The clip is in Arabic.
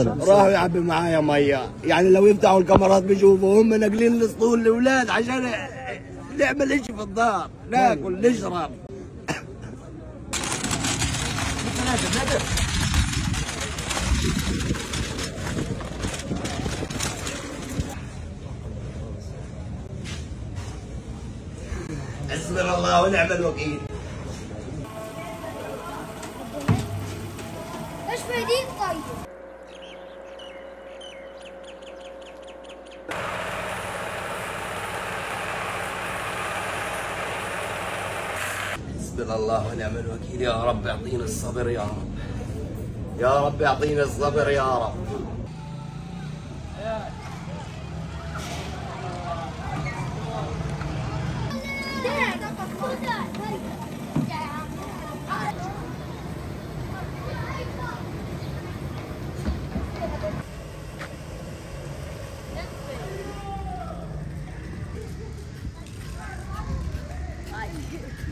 راحوا يعبي معايا مية. يعني لو يفتحوا الكاميرات بيشوفوا هم ناقلين الاسطول الأولاد عشان نعمل إشي في الدار. ناكل نشرب. حسبنا الله ونعم الوكيل إيش بعدين طيب؟ حسبنا الله ونعم الوكيل. يا رب اعطينا الصبر يا رب. يا رب اعطينا الصبر يا رب.